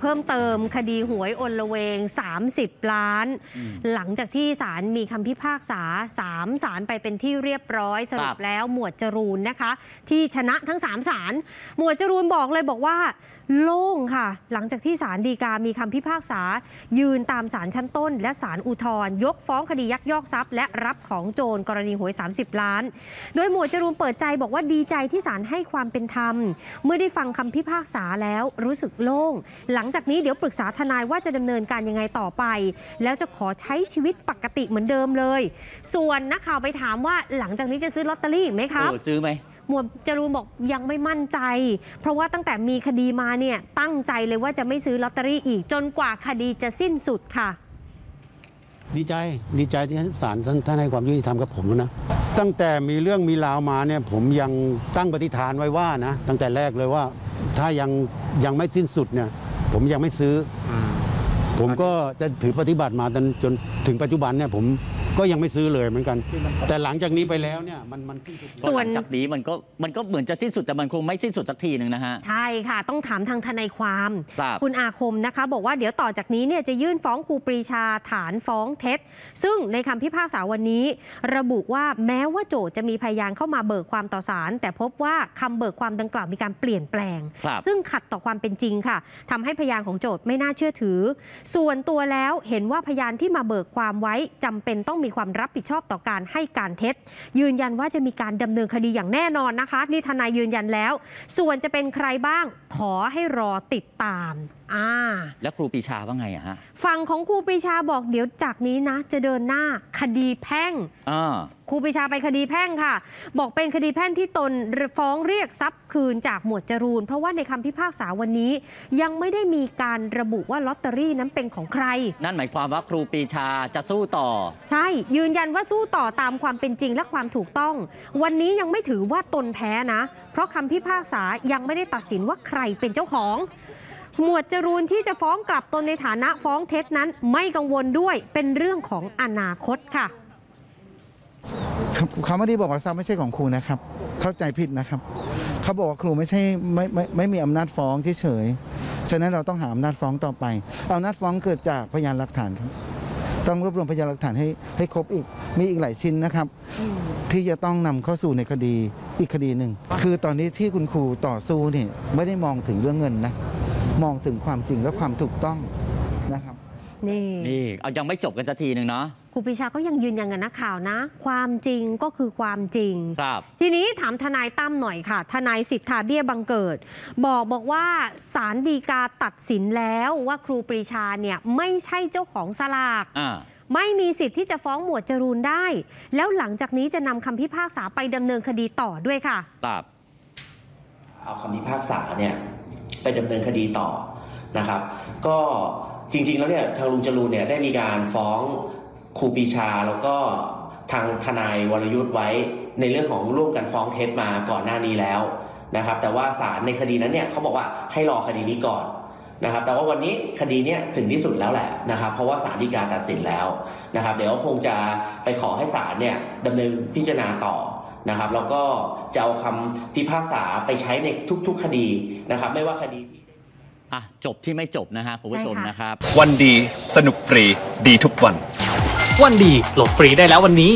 เพิ่มเติมคดีหวยอนละเวง 30 ล้าน หลังจากที่ศาลมีคำพิพากษา3ศาลไปเป็นที่เรียบร้อยสรุคปรับแล้วหมวดจรูนนะคะ ที่ชนะทั้ง 3ศาลหมวดจรูนบอกเลยบอกว่า โล่งค่ะ หลังจากที่ศาลฎีกามีคำพิพากษา ยืนตามศาลชั้นต้น และศาลอุทธร์ยกฟ้องคดียักยอกทรัพย์ และรับของโจรกรณีหวย 30 ล้าน โดยหมวดจรูนเปิดใจบอกว่าดีใจที่ศาลให้ความเป็นธรรม เมื่อได้ฟังคำพิพากษาแล้วรู้สึกโล่ง หลังจากนี้เดี๋ยวปรึกษาทนายว่าจะดำเนินการยังไงต่อไป แล้วจะขอใช้ชีวิตปกติเหมือนเดิมเลย ส่วนนักข่าวไปถามว่าหลังจากนี้จะซื้อลอตเตอรี่ไหมครับซื้อไหม หมวดจรูนบอกยังไม่มั่นใจ เพราะว่าตั้งแต่มีคดีมาเนี่ยตั้งใจเลยว่าจะไม่ซื้อลอตเตอรี่อีก จนกว่าคดีจะสิ้นสุดค่ะดีใจดีใจที่ศาลท่านท่านให้ความยุติธรรมกับผมนะตั้งแต่มีเรื่องมีราวมาเนี่ยผมยังตั้งปฏิฐานไว้ว่านะตั้งแต่แรกเลยว่าถ้ายังยังไม่สิ้นสุดเนี่ย ผมยังไม่ซื้ออผมก็จะถือปฏิบัติมาจนจนถึงปัจจุบันเนี่ยผม ก็ยังไม่ซื้อเลยเหมือนกัน แต่หลังจากนี้ไปแล้วเนี่ยมันมันสิ้นสุดส่วนหลังจากนี้มันก็มันก็เหมือนจะสิ้นสุดแต่มันคงไม่สิ้นสุดสักทีหนึ่งนะฮะ ใช่ค่ะต้องถามทางทนายความครับณอาคมนะคะ บอกว่าเดี๋ยวต่อจากนี้เนี่ยจะยื่นฟ้องครูปรีชาฐานฟ้องเท็จ ซึ่งในคำพิพากษาวันนี้ ระบุว่าแม้ว่าโจทย์จะมีพยานเข้ามาเบิกความต่อศาลแต่พบว่าคำเบิกความดังกล่าวมีการเปลี่ยนแปลงครับซึ่งขัดต่อความเป็นจริงค่ะทำให้พยานของโจทย์ไม่น่าเชื่อถือ ส่วนตัวแล้วเห็นว่าพยานที่มาเบิกความไว้จำเป็นต้องมีความรับผิดชอบต่อการให้การเท็จ ยืนยันว่าจะมีการดำเนินคดีอย่างแน่นอนนะคะ นี่ทนายยืนยันแล้ว ส่วนจะเป็นใครบ้างขอให้รอติดตาม อ่าแล้วครูปรีชาว่าไงอะฮะฝั่งของครูปรีชาบอกเดี๋ยวจากนี้นะ จะเดินหน้าคดีแพ่งอ่าครูปรีชาไปคดีแพ่งค่ะ บอกเป็นคดีแพ่งที่ตนฟ้องเรียกทรัพย์คืนจากหมวดจรูน เพราะว่าในคำพิพากษาวันนี้ ยังไม่ได้มีการระบุว่าลอตเตอรี่นั้นเป็นของใคร นั่นหมายความว่าครูปรีชาจะสู้ต่อ ใช่ยืนยันว่าสู้ต่อตามความเป็นจริงและความถูกต้อง วันนี้ยังไม่ถือว่าตนแพ้นะ เพราะคำพิพากษายังไม่ได้ตัดสินว่าใครเป็นเจ้าของ หมวดจรูนที่จะฟ้องกลับตนในฐานะฟ้องเท็จนั้นไม่กังวลด้วยเป็นเรื่องของอนาคตค่ะครับเขาไม่ได้บอกว่าทรัพย์ไม่ใช่ของครูนะครับ เข้าใจผิดนะครับ เขาบอกว่าครูไม่ใช่ไม่ไม่ไม่มีอำนาจฟ้องเฉยฉะนั้นเราต้องหาอำนาจฟ้องต่อไปอำนาจฟ้องเกิดจากพยานหลักฐานครับต้องรวบรวมพยานหลักฐานให้ให้ครบอีก มีอีกหลายชิ้นนะครับ ที่จะต้องนำเข้าสู่ในคดีอีกคดีหนึ่ง คือตอนนี้ที่คุณครูต่อสู้เนี่ยไม่ได้มองถึงเรื่องเงินนะ มองถึงความจริงและความถูกต้องนะครับ นี่นี่เอายังไม่จบกันสักทีหนึ่งเนาะครูปรีชาก็ยังยืนยันกับนักข่าวนะ ความจริงก็คือความจริง ครับ ทีนี้ถามทนายตั้มหน่อยค่ะ ทนายสิทธาเบี้ยบังเกิด บอกบอกว่าศาลฎีกาตัดสินแล้วว่าครูปรีชาเนี่ยไม่ใช่เจ้าของสลาก อ่า ไม่มีสิทธิ์ที่จะฟ้องหมวดจรูนได้ แล้วหลังจากนี้จะนำคำพิพากษาไปดำเนินคดีต่อด้วยค่ะ ครับ เอาคำพิพากษาเนี่ยไป ดำเนินคดีต่อนะครับ ก็จริง ๆ แล้วเนี่ยทางลุงจรูนเนี่ยได้มีการฟ้องครูปีชาแล้วก็ทางทนายวรยุทธ์ไว้ในเรื่องของร่วมกันฟ้องเท็จมาก่อนหน้านี้แล้วนะครับ แต่ว่าศาลในคดีนั้นเนี่ยเขาบอกว่าให้รอคดีนี้ก่อนนะครับ แต่ว่าวันนี้คดีเนี้ยถึงที่สุดแล้วแหละนะครับ เพราะว่าศาลฎีกาตัดสินแล้วนะครับ เดี๋ยวคงจะไปขอให้ศาลเนี่ยดำเนินพิจารณาต่อ นะครับแล้วก็จะเอาคำพิพากษาไปใช้ในทุก ๆ คดีนะครับ ไม่ว่าคดีที่อะจบที่ไม่จบนะฮะคุณผู้ชมใช่ค่ะนะครับ วันดีสนุกฟรีดีทุกวัน วันดีโหลดฟรีได้แล้ววันนี้